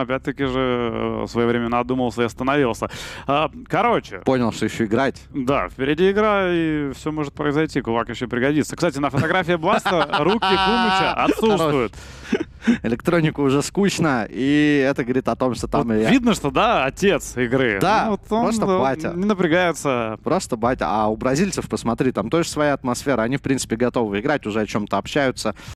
опять-таки же э, свое время надумался и остановился. А, короче. Понял, что еще играть. Да, впереди игра, и все может произойти. Кулак еще пригодится. Кстати, на фотографии Бласта руки Кумыча отсутствуют. Электронику уже скучно, и это говорит о том, что там... Вот я... Видно, что, да, отец игры. Да, ну, вот он, просто да, батя. Не напрягается. Просто батя. А у бразильцев, посмотри, там тоже своя атмосфера. Они, в принципе, готовы играть, уже о чем-то общаются.